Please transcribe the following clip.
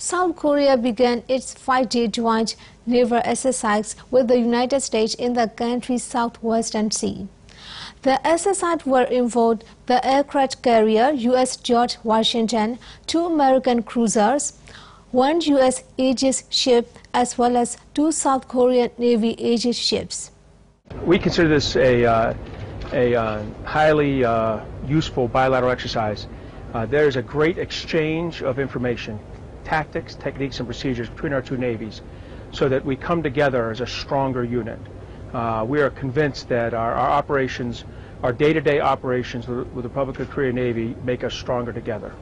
South Korea began its five-day joint naval exercise with the United States in the country's southwestern sea. The exercise were involved the aircraft carrier U.S. George Washington, two American cruisers, one U.S. Aegis ship, as well as two South Korean Navy Aegis ships. We consider this a, uh, a uh, highly uh, useful bilateral exercise. Uh, there is a great exchange of information, tactics, techniques, and procedures between our two navies so that we come together as a stronger unit. Uh, we are convinced that our, our operations, our day-to-day operations with, with the Republic of Korea Navy make us stronger together.